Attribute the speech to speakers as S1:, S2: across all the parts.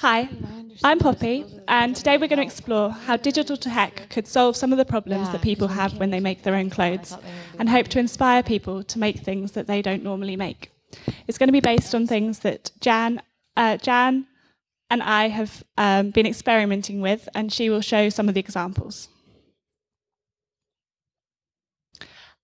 S1: Hi, I'm Poppy, and today we're going to explore how digital tech could solve some of the problems that people have when they make their own clothes, and hope to inspire people to make things that they don't normally make. It's going to be based on things that Jan, uh, Jan and I have um, been experimenting with, and she will show some of the examples.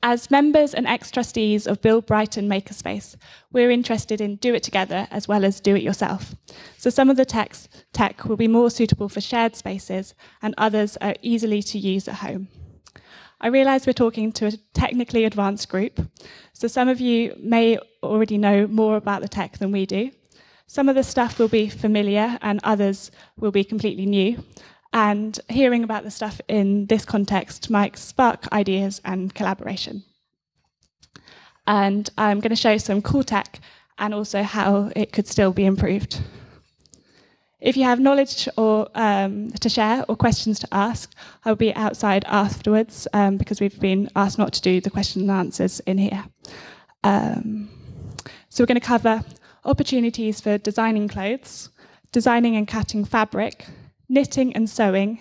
S1: As members and ex-trustees of Build Brighton Makerspace, we're interested in do it together as well as do it yourself. So some of the tech will be more suitable for shared spaces and others are easily to use at home. I realise we're talking to a technically advanced group, so some of you may already know more about the tech than we do. Some of the stuff will be familiar and others will be completely new. And hearing about the stuff in this context might spark ideas and collaboration. And I'm going to show some cool tech and also how it could still be improved. If you have knowledge or um, to share or questions to ask, I'll be outside afterwards um, because we've been asked not to do the question and answers in here. Um, so we're going to cover opportunities for designing clothes, designing and cutting fabric, knitting and sewing,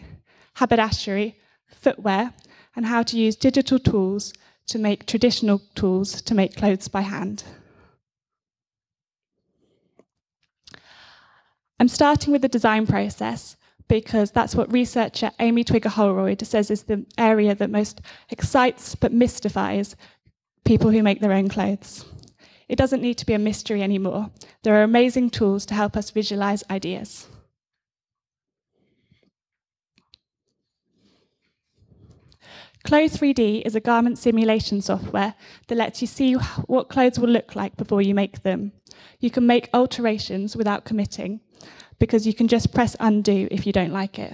S1: haberdashery, footwear, and how to use digital tools to make traditional tools to make clothes by hand. I'm starting with the design process because that's what researcher Amy Twigger Holroyd says is the area that most excites but mystifies people who make their own clothes. It doesn't need to be a mystery anymore. There are amazing tools to help us visualize ideas. Clo 3D is a garment simulation software that lets you see what clothes will look like before you make them. You can make alterations without committing because you can just press undo if you don't like it.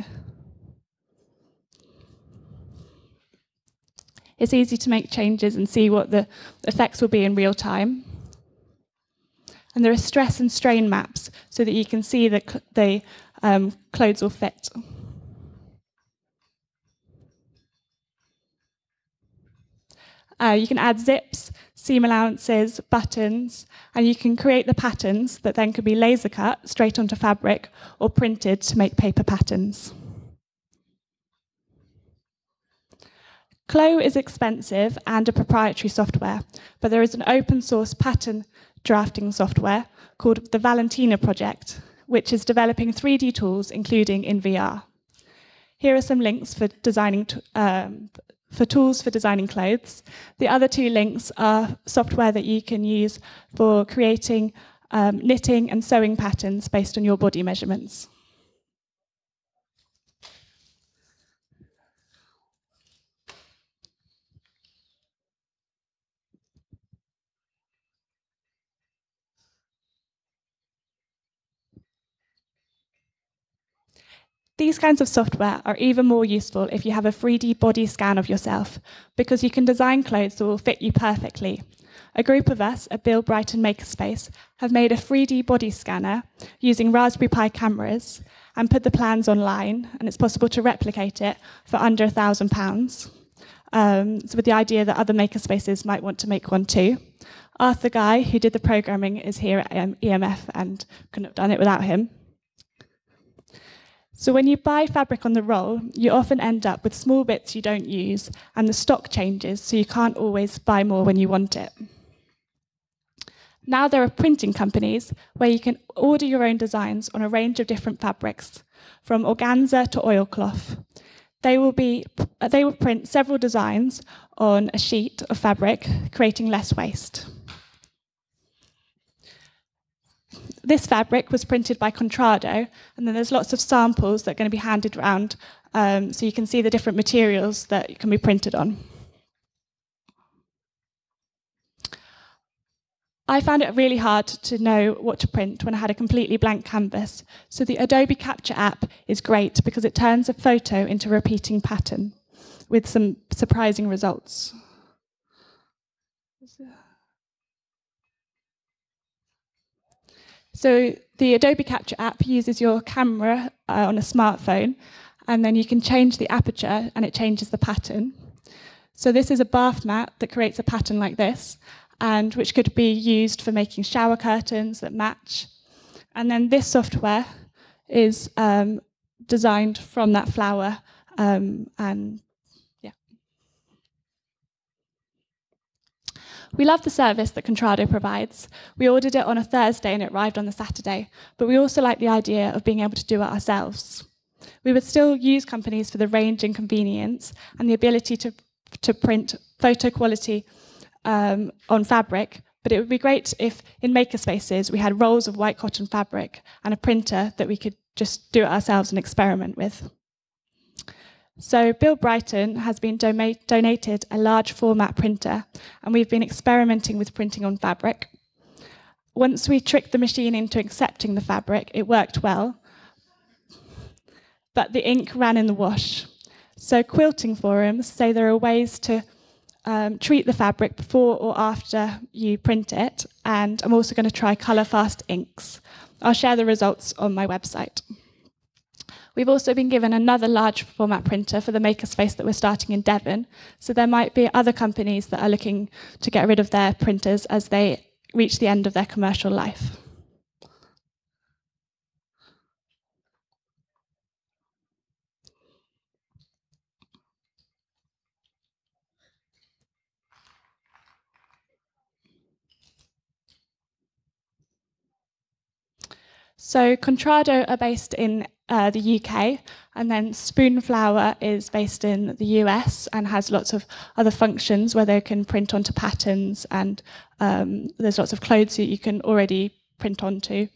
S1: It's easy to make changes and see what the effects will be in real time. And there are stress and strain maps so that you can see that the um, clothes will fit. Uh, you can add zips, seam allowances, buttons, and you can create the patterns that then can be laser cut straight onto fabric or printed to make paper patterns. Clo is expensive and a proprietary software, but there is an open source pattern drafting software called the Valentina Project, which is developing 3D tools, including in VR. Here are some links for designing um, for tools for designing clothes. The other two links are software that you can use for creating um, knitting and sewing patterns based on your body measurements. These kinds of software are even more useful if you have a 3D body scan of yourself, because you can design clothes that will fit you perfectly. A group of us at Build Brighton Makerspace have made a 3D body scanner using Raspberry Pi cameras and put the plans online, and it's possible to replicate it for under a thousand pounds. Um, so with the idea that other makerspaces might want to make one too. Arthur Guy, who did the programming, is here at EMF and couldn't have done it without him. So when you buy fabric on the roll, you often end up with small bits you don't use, and the stock changes, so you can't always buy more when you want it. Now there are printing companies where you can order your own designs on a range of different fabrics, from organza to oilcloth. They will, be, they will print several designs on a sheet of fabric, creating less waste. This fabric was printed by Contrado, and then there's lots of samples that are going to be handed around um, so you can see the different materials that can be printed on. I found it really hard to know what to print when I had a completely blank canvas. So the Adobe Capture app is great because it turns a photo into a repeating pattern with some surprising results. So the Adobe Capture app uses your camera uh, on a smartphone, and then you can change the aperture and it changes the pattern. So this is a bath mat that creates a pattern like this, and which could be used for making shower curtains that match. And then this software is um, designed from that flower um, and We love the service that Contrado provides. We ordered it on a Thursday and it arrived on the Saturday, but we also like the idea of being able to do it ourselves. We would still use companies for the range and convenience and the ability to, to print photo quality um, on fabric, but it would be great if in makerspaces we had rolls of white cotton fabric and a printer that we could just do it ourselves and experiment with. So Build Brighton has been donated a large format printer and we've been experimenting with printing on fabric. Once we tricked the machine into accepting the fabric, it worked well, but the ink ran in the wash. So quilting forums say there are ways to um, treat the fabric before or after you print it, and I'm also going to try colour fast inks. I'll share the results on my website. We've also been given another large format printer for the makerspace that we're starting in Devon, so there might be other companies that are looking to get rid of their printers as they reach the end of their commercial life. So Contrado are based in uh, the UK, and then Spoonflower is based in the US and has lots of other functions where they can print onto patterns, and um, there's lots of clothes that you can already print onto.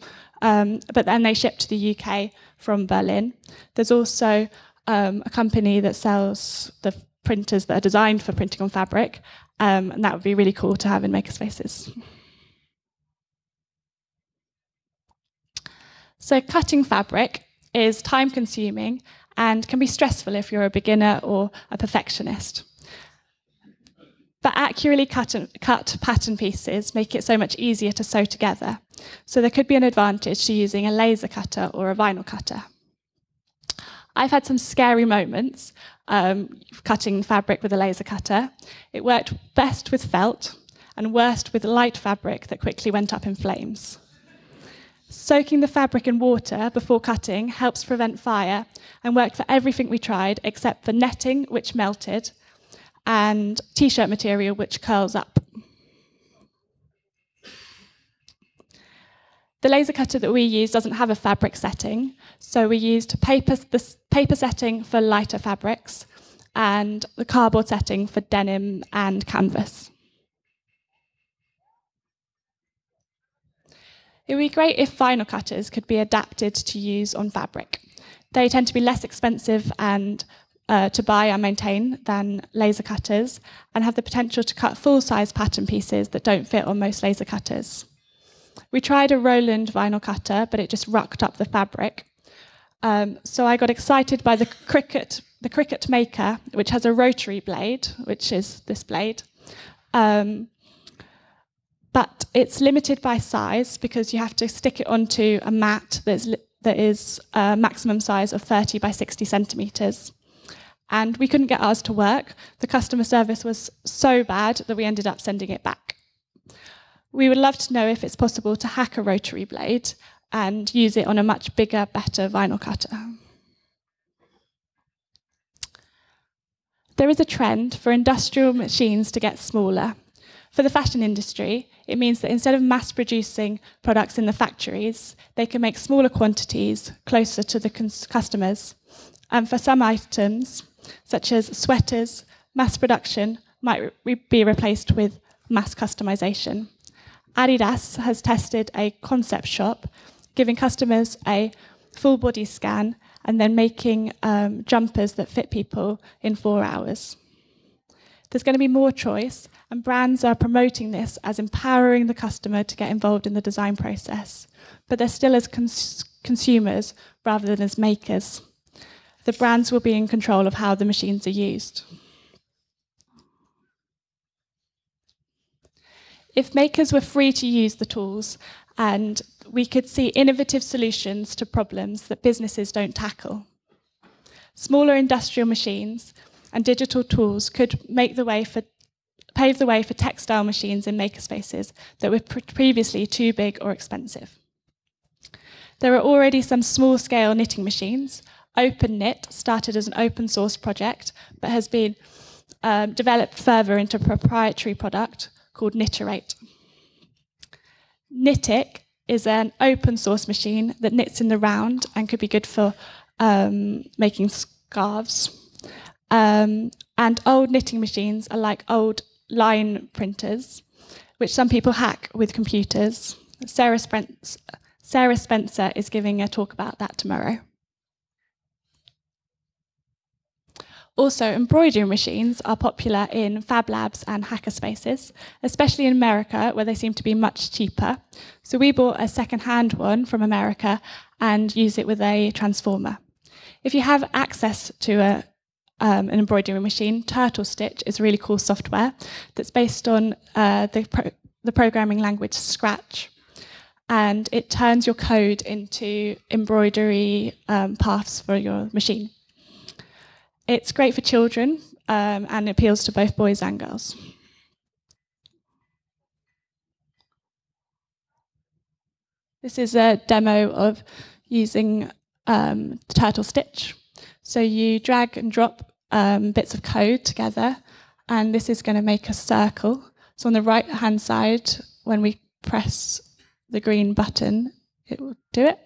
S1: Um, but then they ship to the UK from Berlin. There's also um, a company that sells the printers that are designed for printing on fabric, um, and that would be really cool to have in makerspaces. So cutting fabric is time consuming and can be stressful if you're a beginner or a perfectionist. But accurately cut, cut, pattern pieces make it so much easier to sew together. So there could be an advantage to using a laser cutter or a vinyl cutter. I've had some scary moments um, cutting fabric with a laser cutter. It worked best with felt and worst with light fabric that quickly went up in flames. Soaking the fabric in water before cutting helps prevent fire and worked for everything we tried except for netting, which melted, and t shirt material, which curls up. The laser cutter that we use doesn't have a fabric setting, so we used paper, the paper setting for lighter fabrics and the cardboard setting for denim and canvas. It would be great if vinyl cutters could be adapted to use on fabric. They tend to be less expensive and uh, to buy and maintain than laser cutters and have the potential to cut full size pattern pieces that don't fit on most laser cutters. We tried a Roland vinyl cutter, but it just rucked up the fabric. Um, so I got excited by the Cricut, the Cricut Maker, which has a rotary blade, which is this blade. Um, but it's limited by size because you have to stick it onto a mat that's that is a maximum size of 30 by 60 centimeters. And we couldn't get ours to work. The customer service was so bad that we ended up sending it back. We would love to know if it's possible to hack a rotary blade and use it on a much bigger, better vinyl cutter. There is a trend for industrial machines to get smaller. For the fashion industry, it means that instead of mass producing products in the factories, they can make smaller quantities closer to the customers. And for some items, such as sweaters, mass production might re be replaced with mass customization. Adidas has tested a concept shop, giving customers a full body scan and then making um, jumpers that fit people in four hours. There's going to be more choice, and brands are promoting this as empowering the customer to get involved in the design process. But they're still as cons consumers rather than as makers. The brands will be in control of how the machines are used. If makers were free to use the tools and we could see innovative solutions to problems that businesses don't tackle. Smaller industrial machines and digital tools could make the way for pave the way for textile machines in makerspaces that were pre previously too big or expensive. There are already some small scale knitting machines. OpenKnit started as an open source project, but has been um, developed further into a proprietary product called Kniterate. Knittic is an open source machine that knits in the round and could be good for um, making scarves. Um, and old knitting machines are like old line printers, which some people hack with computers. Sarah, Spence, Sarah Spencer is giving a talk about that tomorrow. Also, embroidery machines are popular in fab labs and hackerspaces, especially in America, where they seem to be much cheaper. So we bought a second-hand one from America and use it with a transformer. If you have access to a, um, an embroidery machine, Turtle Stitch is really cool software that's based on uh, the, pro the programming language Scratch. And it turns your code into embroidery um, paths for your machine. It's great for children um, and appeals to both boys and girls. This is a demo of using um, Turtle Stitch. So you drag and drop um, bits of code together, and this is going to make a circle. So on the right hand side, when we press the green button, it will do it.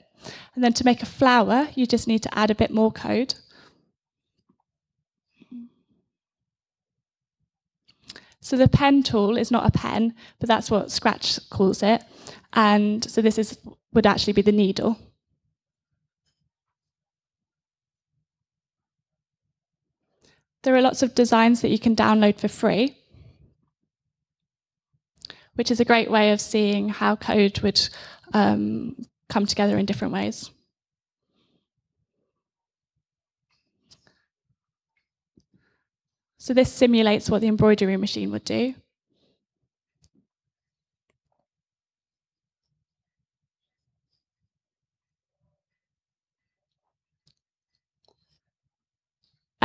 S1: And then to make a flower, you just need to add a bit more code. So the pen tool is not a pen, but that's what Scratch calls it. And so this is would actually be the needle. There are lots of designs that you can download for free, which is a great way of seeing how code would um, come together in different ways. So this simulates what the embroidery machine would do.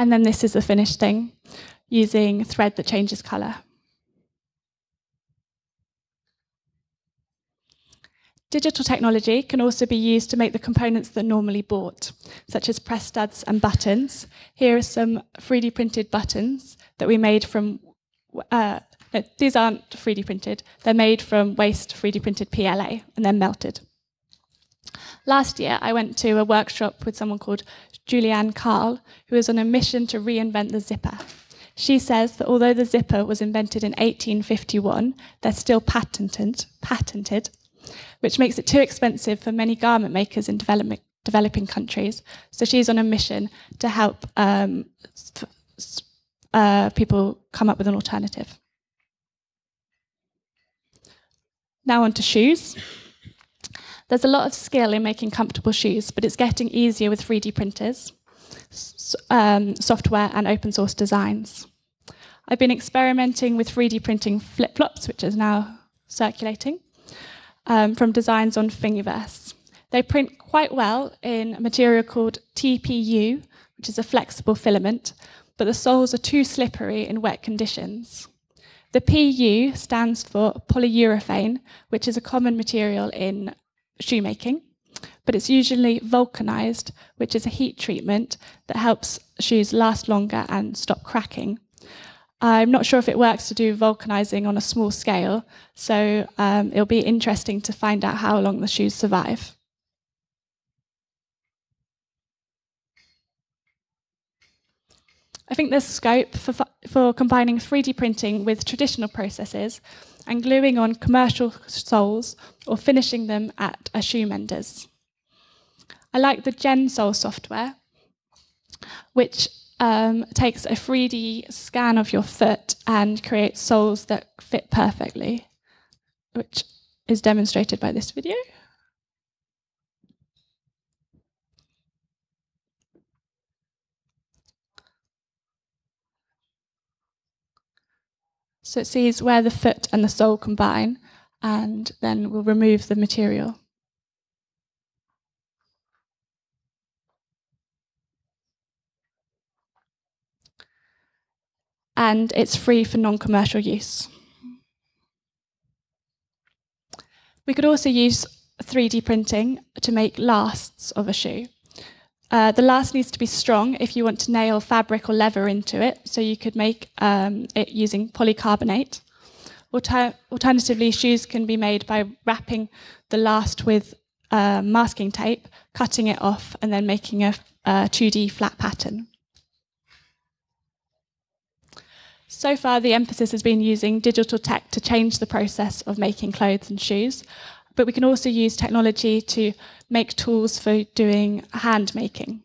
S1: And then this is the finished thing using thread that changes color. Digital technology can also be used to make the components that are normally bought, such as press studs and buttons. Here are some 3D printed buttons that we made from, uh, no, these aren't 3D printed, they're made from waste 3D printed PLA and then melted. Last year, I went to a workshop with someone called Julianne Carl, who is on a mission to reinvent the zipper. She says that although the zipper was invented in 1851, they're still patented, patented which makes it too expensive for many garment makers in developing, developing countries. So she's on a mission to help um, uh, people come up with an alternative. Now on to shoes. There's a lot of skill in making comfortable shoes, but it's getting easier with 3D printers, um, software, and open source designs. I've been experimenting with 3D printing flip flops, which is now circulating um, from designs on Thingiverse. They print quite well in a material called TPU, which is a flexible filament, but the soles are too slippery in wet conditions. The PU stands for polyurethane, which is a common material in shoemaking, but it's usually vulcanized, which is a heat treatment that helps shoes last longer and stop cracking. I'm not sure if it works to do vulcanizing on a small scale, so um, it'll be interesting to find out how long the shoes survive. I think there's scope for, for combining 3D printing with traditional processes and gluing on commercial soles or finishing them at a shoemender's. I like the GenSole software, which um, takes a 3D scan of your foot and creates soles that fit perfectly, which is demonstrated by this video. So it sees where the foot and the sole combine and then we'll remove the material. and it's free for non-commercial use. We could also use 3D printing to make lasts of a shoe. Uh, the last needs to be strong if you want to nail fabric or leather into it, so you could make um, it using polycarbonate. Alter alternatively, shoes can be made by wrapping the last with uh, masking tape, cutting it off, and then making a, a 2D flat pattern. So far, the emphasis has been using digital tech to change the process of making clothes and shoes, but we can also use technology to make tools for doing hand making,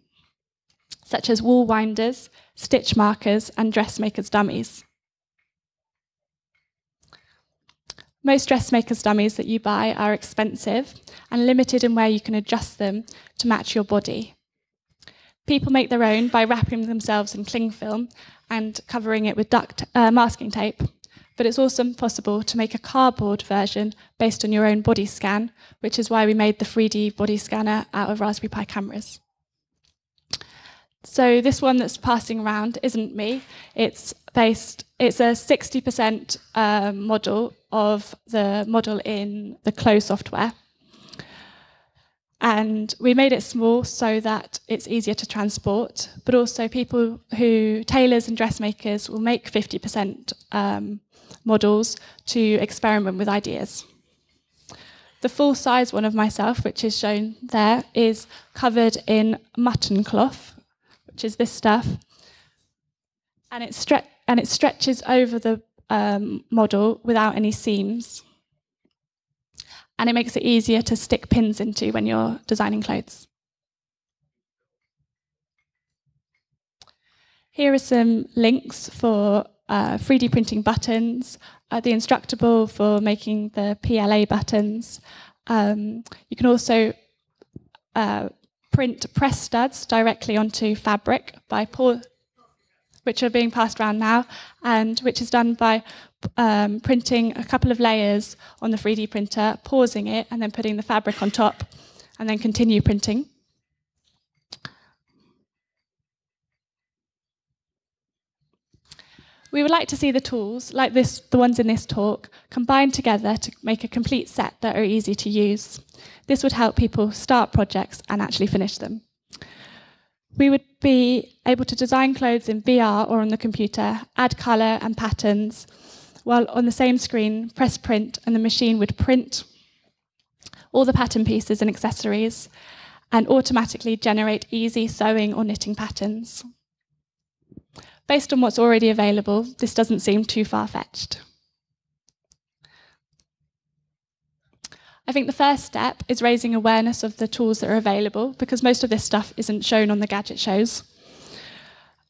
S1: such as wool winders, stitch markers, and dressmakers' dummies. Most dressmakers' dummies that you buy are expensive and limited in where you can adjust them to match your body. People make their own by wrapping themselves in cling film and covering it with duct uh, masking tape. But it's also possible to make a cardboard version based on your own body scan, which is why we made the 3D body scanner out of Raspberry Pi cameras. So this one that's passing around isn't me. It's based. It's a 60% uh, model of the model in the Clo software. And we made it small so that it's easier to transport, but also people who, tailors and dressmakers, will make 50% um, models to experiment with ideas. The full size one of myself, which is shown there, is covered in mutton cloth, which is this stuff, and it, stre- and it stretches over the um, model without any seams and it makes it easier to stick pins into when you're designing clothes. Here are some links for uh, 3D printing buttons, uh, the Instructable for making the PLA buttons. Um, you can also uh, print press studs directly onto fabric by pour, which are being passed around now, and which is done by um, printing a couple of layers on the 3D printer, pausing it, and then putting the fabric on top, and then continue printing. We would like to see the tools, like this, the ones in this talk, combined together to make a complete set that are easy to use. This would help people start projects and actually finish them. We would be able to design clothes in VR or on the computer, add colour and patterns, while on the same screen, press print, and the machine would print all the pattern pieces and accessories and automatically generate easy sewing or knitting patterns. Based on what's already available, this doesn't seem too far fetched. I think the first step is raising awareness of the tools that are available because most of this stuff isn't shown on the gadget shows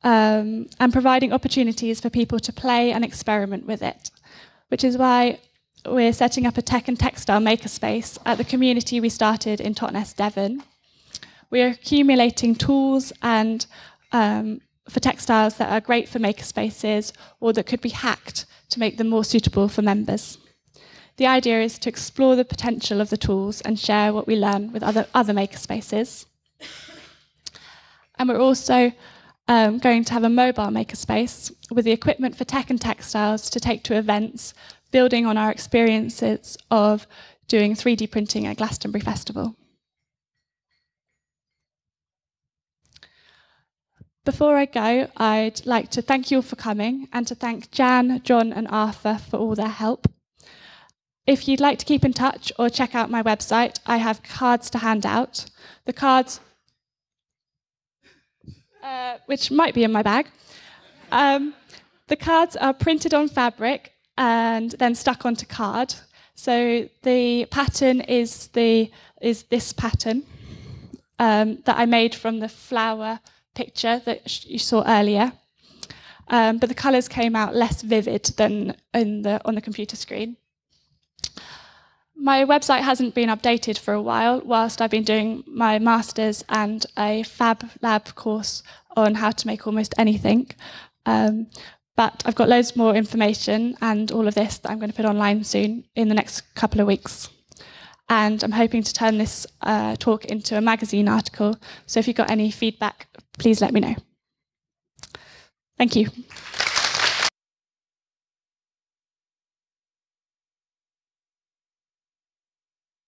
S1: um, and providing opportunities for people to play and experiment with it, which is why we're setting up a tech and textile makerspace at the community we started in Totnes, Devon. We're accumulating tools and um, for textiles that are great for makerspaces or that could be hacked to make them more suitable for members. The idea is to explore the potential of the tools and share what we learn with other, other makerspaces. And we're also um, going to have a mobile makerspace with the equipment for tech and textiles to take to events, building on our experiences of doing 3D printing at Glastonbury Festival. Before I go, I'd like to thank you all for coming and to thank Jan, John, and Arthur for all their help. If you'd like to keep in touch or check out my website, I have cards to hand out. The cards uh, which might be in my bag. Um, the cards are printed on fabric and then stuck onto card. So the pattern is the is this pattern um, that I made from the flower picture that you saw earlier. Um, but the colours came out less vivid than the on the computer screen. My website hasn't been updated for a while, whilst I've been doing my master's and a Fab Lab course on how to make almost anything. Um, but I've got loads more information and all of this that I'm going to put online soon in the next couple of weeks. And I'm hoping to turn this uh, talk into a magazine article. So if you've got any feedback, please let me know. Thank you.